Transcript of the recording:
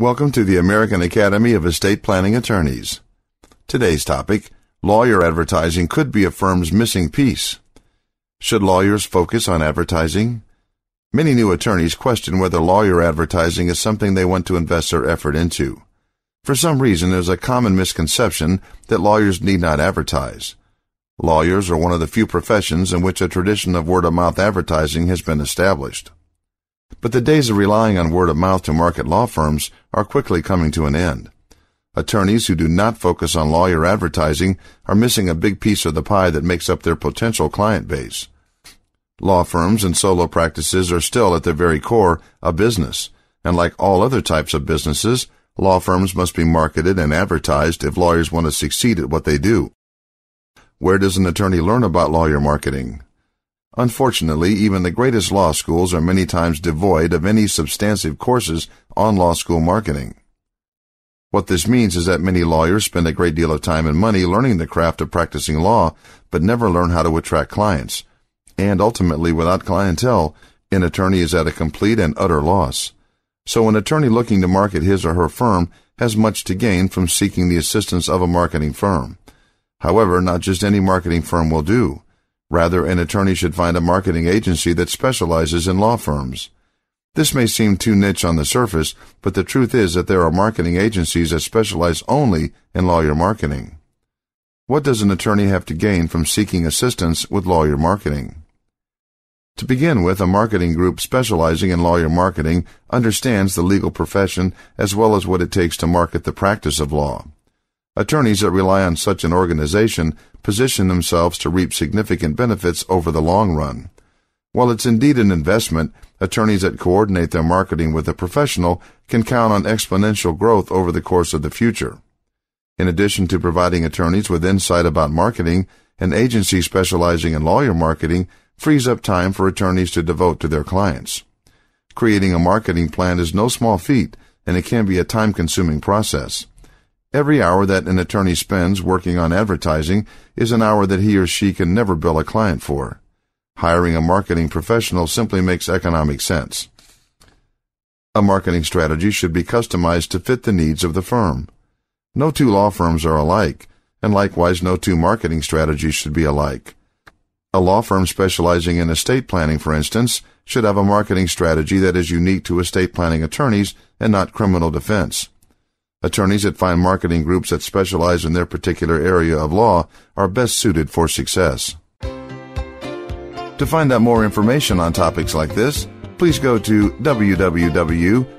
Welcome to the American Academy of Estate Planning Attorneys. Today's topic Lawyer advertising could be a firm's missing piece. Should lawyers focus on advertising? Many new attorneys question whether lawyer advertising is something they want to invest their effort into. For some reason, there's a common misconception that lawyers need not advertise. Lawyers are one of the few professions in which a tradition of word of mouth advertising has been established. But the days of relying on word of mouth to market law firms are quickly coming to an end. Attorneys who do not focus on lawyer advertising are missing a big piece of the pie that makes up their potential client base. Law firms and solo practices are still at their very core a business, and like all other types of businesses, law firms must be marketed and advertised if lawyers want to succeed at what they do. Where does an attorney learn about lawyer marketing? Unfortunately, even the greatest law schools are many times devoid of any substantive courses on law school marketing. What this means is that many lawyers spend a great deal of time and money learning the craft of practicing law, but never learn how to attract clients. And ultimately, without clientele, an attorney is at a complete and utter loss. So an attorney looking to market his or her firm has much to gain from seeking the assistance of a marketing firm. However, not just any marketing firm will do. Rather, an attorney should find a marketing agency that specializes in law firms. This may seem too niche on the surface, but the truth is that there are marketing agencies that specialize only in lawyer marketing. What does an attorney have to gain from seeking assistance with lawyer marketing? To begin with, a marketing group specializing in lawyer marketing understands the legal profession as well as what it takes to market the practice of law. Attorneys that rely on such an organization position themselves to reap significant benefits over the long run. While it's indeed an investment, attorneys that coordinate their marketing with a professional can count on exponential growth over the course of the future. In addition to providing attorneys with insight about marketing, an agency specializing in lawyer marketing frees up time for attorneys to devote to their clients. Creating a marketing plan is no small feat, and it can be a time consuming process. Every hour that an attorney spends working on advertising is an hour that he or she can never bill a client for. Hiring a marketing professional simply makes economic sense. A marketing strategy should be customized to fit the needs of the firm. No two law firms are alike, and likewise no two marketing strategies should be alike. A law firm specializing in estate planning, for instance, should have a marketing strategy that is unique to estate planning attorneys and not criminal defense. Attorneys that find marketing groups that specialize in their particular area of law are best suited for success. To find out more information on topics like this, please go to www.aaepa.com.